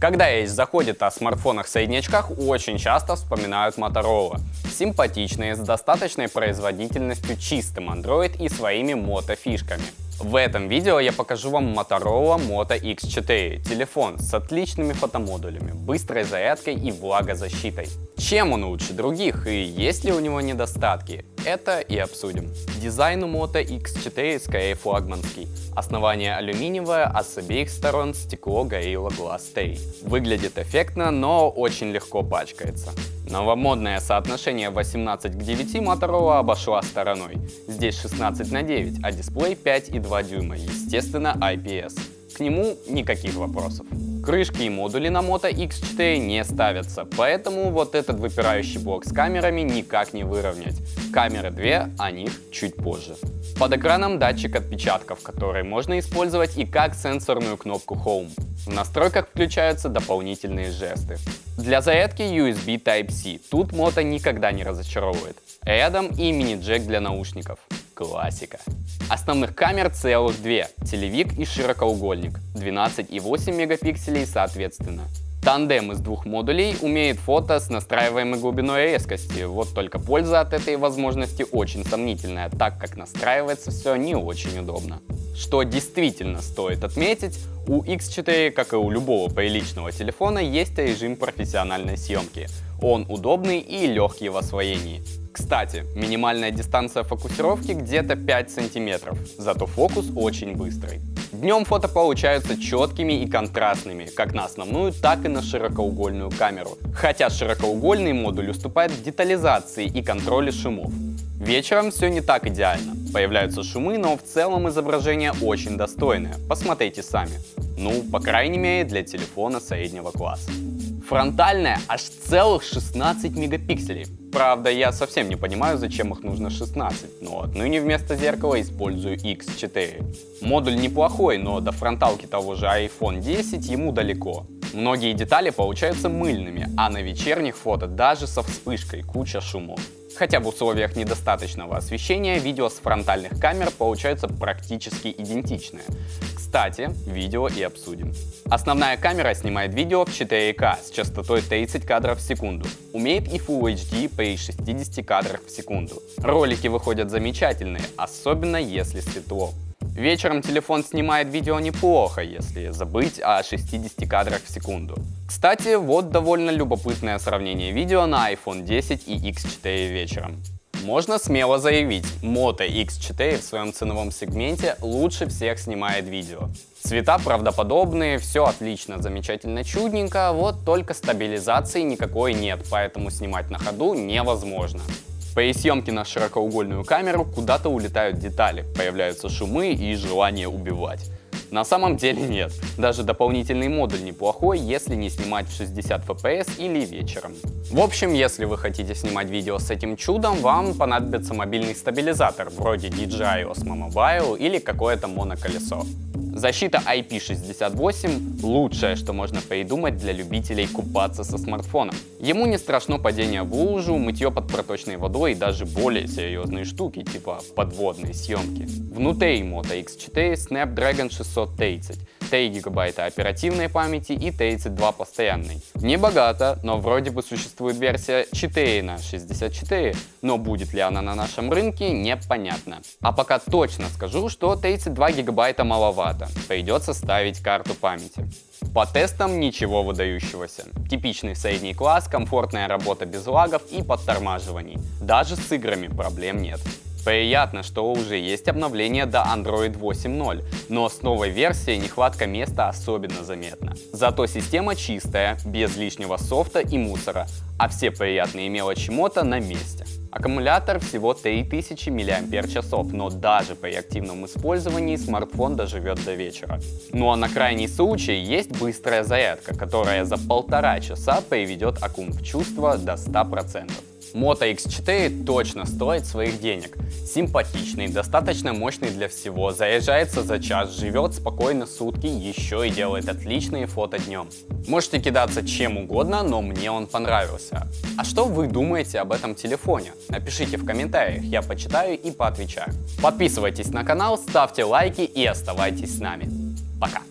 Когда речь заходит о смартфонах-среднячках, очень часто вспоминают Motorola. Симпатичные, с достаточной производительностью, чистым Android и своими мото-фишками. В этом видео я покажу вам Motorola Moto X4, телефон с отличными фотомодулями, быстрой зарядкой и влагозащитой. Чем он лучше других и есть ли у него недостатки? Это и обсудим. Дизайн у Moto X4 скорее флагманский. Основание алюминиевое, а с обеих сторон стекло Gorilla Glass 3. Выглядит эффектно, но очень легко пачкается. Новомодное соотношение 18 к 9 Motorola обошла стороной. Здесь 16 на 9, а дисплей 5,2 дюйма, естественно IPS. К нему никаких вопросов. Крышки и модули на Moto X4 не ставятся, поэтому вот этот выпирающий блок с камерами никак не выровнять. Камеры две, о них чуть позже. Под экраном датчик отпечатков, который можно использовать и как сенсорную кнопку Home. В настройках включаются дополнительные жесты. Для зарядки USB Type-C. Тут Moto никогда не разочаровывает. Рядом и мини-джек для наушников. Классика. Основных камер целых две. Телевик и широкоугольник. 12 и 8 мегапикселей соответственно. Тандем из двух модулей умеет фото с настраиваемой глубиной резкости, вот только польза от этой возможности очень сомнительная, так как настраивается все не очень удобно. Что действительно стоит отметить, у X4, как и у любого приличного телефона, есть режим профессиональной съемки. Он удобный и легкий в освоении. Кстати, минимальная дистанция фокусировки где-то 5 сантиметров, зато фокус очень быстрый. Днем фото получаются четкими и контрастными, как на основную, так и на широкоугольную камеру. Хотя широкоугольный модуль уступает в детализации и контроле шумов. Вечером все не так идеально. Появляются шумы, но в целом изображение очень достойное. Посмотрите сами. Ну, по крайней мере, для телефона среднего класса. Фронтальная аж целых 16 мегапикселей. Правда, я совсем не понимаю, зачем их нужно 16, но отныне вместо зеркала использую X4. Модуль неплохой, но до фронталки того же iPhone 10 ему далеко. Многие детали получаются мыльными, а на вечерних фото даже со вспышкой куча шумов. Хотя в условиях недостаточного освещения видео с фронтальных камер получаются практически идентичные. Кстати, видео и обсудим. Основная камера снимает видео в 4К с частотой 30 кадров в секунду. Умеет и Full HD при 60 кадрах в секунду. Ролики выходят замечательные, особенно если светло. Вечером телефон снимает видео неплохо, если забыть о 60 кадрах в секунду. Кстати, вот довольно любопытное сравнение видео на iPhone 10 и X4 вечером. Можно смело заявить, Moto X4 в своем ценовом сегменте лучше всех снимает видео. Цвета правдоподобные, все отлично, замечательно, чудненько, вот только стабилизации никакой нет, поэтому снимать на ходу невозможно. При съемке на широкоугольную камеру куда-то улетают детали, появляются шумы и желание убивать. На самом деле нет. Даже дополнительный модуль неплохой, если не снимать в 60 FPS или вечером. В общем, если вы хотите снимать видео с этим чудом, вам понадобится мобильный стабилизатор вроде DJI Osmo Mobile или какое-то моноколесо. Защита IP68 – лучшее, что можно придумать для любителей купаться со смартфоном. Ему не страшно падение в лужу, мытье под проточной водой и даже более серьезные штуки, типа подводной съемки. Внутри Moto X4 Snapdragon 630, 3 гигабайта оперативной памяти и 32 постоянной. Не богато, но вроде бы существует версия 4 на 64, но будет ли она на нашем рынке, непонятно. А пока точно скажу, что 32 гигабайта маловато придется ставить карту памяти. По тестам ничего выдающегося. Типичный средний класс, комфортная работа без лагов и подтормаживаний. Даже с играми проблем нет. Приятно, что уже есть обновление до Android 8.0, но с новой версией нехватка места особенно заметна. Зато система чистая, без лишнего софта и мусора, а все приятные мелочи мото на месте. Аккумулятор всего 3000 мАч, но даже при активном использовании смартфон доживет до вечера. Ну а на крайний случай есть быстрая зарядка, которая за полтора часа приведет аккум в чувство до 100%. Moto X4 точно стоит своих денег. Симпатичный, достаточно мощный для всего, заряжается за час, живет спокойно сутки, еще и делает отличные фото днем. Можете кидаться чем угодно, но мне он понравился. А что вы думаете об этом телефоне? Напишите в комментариях, я почитаю и поотвечаю. Подписывайтесь на канал, ставьте лайки и оставайтесь с нами. Пока!